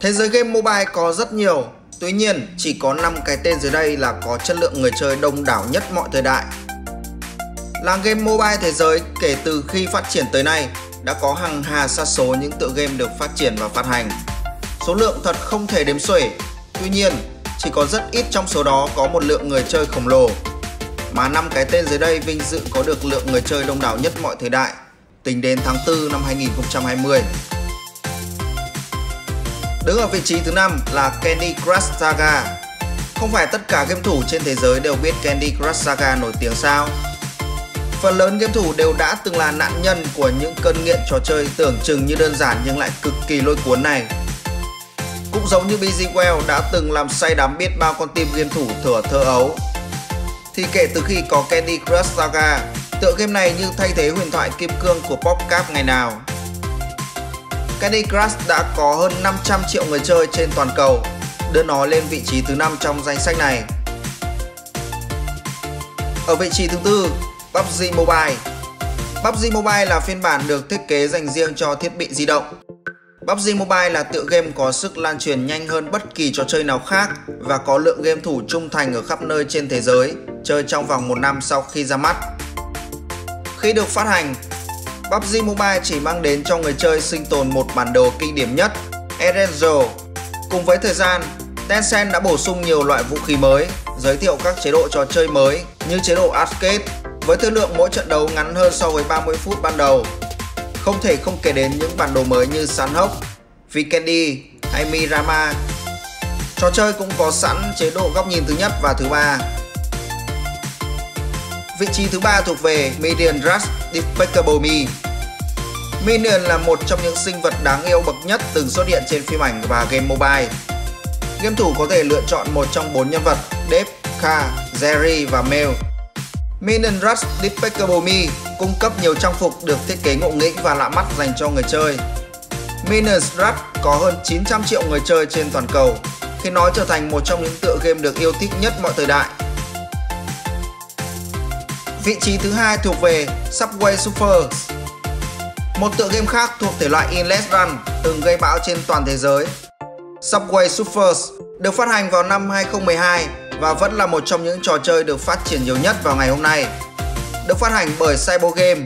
Thế giới game mobile có rất nhiều, tuy nhiên chỉ có 5 cái tên dưới đây là có chất lượng người chơi đông đảo nhất mọi thời đại. Làng game mobile thế giới kể từ khi phát triển tới nay đã có hàng hà sa số những tựa game được phát triển và phát hành. Số lượng thật không thể đếm xuể, tuy nhiên chỉ có rất ít trong số đó có một lượng người chơi khổng lồ. Mà năm cái tên dưới đây vinh dự có được lượng người chơi đông đảo nhất mọi thời đại, tính đến tháng 4 năm 2020. Đứng ở vị trí thứ năm là Candy Crush Saga. Không phải tất cả game thủ trên thế giới đều biết Candy Crush Saga nổi tiếng sao? Phần lớn game thủ đều đã từng là nạn nhân của những cơn nghiện trò chơi tưởng chừng như đơn giản nhưng lại cực kỳ lôi cuốn này. Cũng giống như Busy Well đã từng làm say đắm biết bao con tim game thủ thừa thơ ấu. Thì kể từ khi có Candy Crush Saga, tựa game này như thay thế huyền thoại kim cương của PopCap ngày nào. Candy Crush đã có hơn 500 triệu người chơi trên toàn cầu, đưa nó lên vị trí thứ 5 trong danh sách này. Ở vị trí thứ tư, PUBG Mobile. PUBG Mobile là phiên bản được thiết kế dành riêng cho thiết bị di động. PUBG Mobile là tựa game có sức lan truyền nhanh hơn bất kỳ trò chơi nào khác và có lượng game thủ trung thành ở khắp nơi trên thế giới, chơi trong vòng một năm sau khi ra mắt. Khi được phát hành, PUBG Mobile chỉ mang đến cho người chơi sinh tồn một bản đồ kinh điển nhất, Erangel. Cùng với thời gian, Tencent đã bổ sung nhiều loại vũ khí mới, giới thiệu các chế độ trò chơi mới như chế độ Arcade với thời lượng mỗi trận đấu ngắn hơn so với 30 phút ban đầu. Không thể không kể đến những bản đồ mới như Sunhawk, Vikendi hay Mirama. Trò chơi cũng có sẵn chế độ góc nhìn thứ nhất và thứ ba. Vị trí thứ ba thuộc về Median Rush Despicable Me. Minion là một trong những sinh vật đáng yêu bậc nhất từng xuất hiện trên phim ảnh và game mobile. Game thủ có thể lựa chọn một trong bốn nhân vật Dave, Ka, Jerry và Mel. Minion Rush Despicable Me cung cấp nhiều trang phục được thiết kế ngộ nghĩnh và lạ mắt dành cho người chơi. Minion Rush có hơn 900 triệu người chơi trên toàn cầu, khi nó trở thành một trong những tựa game được yêu thích nhất mọi thời đại. Vị trí thứ hai thuộc về Subway Surfers. Một tựa game khác thuộc thể loại Endless Run từng gây bão trên toàn thế giới. Subway Surfers được phát hành vào năm 2012 và vẫn là một trong những trò chơi được phát triển nhiều nhất vào ngày hôm nay. Được phát hành bởi Cyber Game,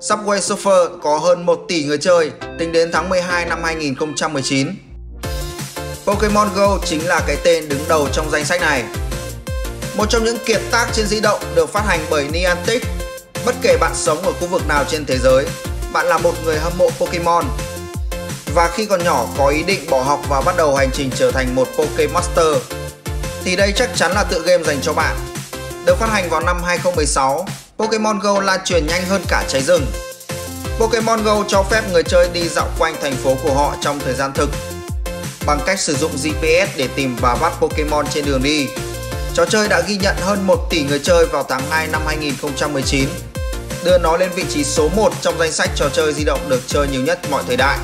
Subway Surfer có hơn 1 tỷ người chơi tính đến tháng 12 năm 2019. Pokemon Go chính là cái tên đứng đầu trong danh sách này. Một trong những kiệt tác trên di động được phát hành bởi Niantic. Bất kể bạn sống ở khu vực nào trên thế giới, bạn là một người hâm mộ Pokemon. Và khi còn nhỏ có ý định bỏ học và bắt đầu hành trình trở thành một Pokemaster, thì đây chắc chắn là tựa game dành cho bạn. Được phát hành vào năm 2016, Pokemon Go lan truyền nhanh hơn cả cháy rừng. Pokemon Go cho phép người chơi đi dạo quanh thành phố của họ trong thời gian thực bằng cách sử dụng GPS để tìm và bắt Pokemon trên đường đi. Trò chơi đã ghi nhận hơn 1 tỷ người chơi vào tháng 2 năm 2019, đưa nó lên vị trí số 1 trong danh sách trò chơi di động được chơi nhiều nhất mọi thời đại.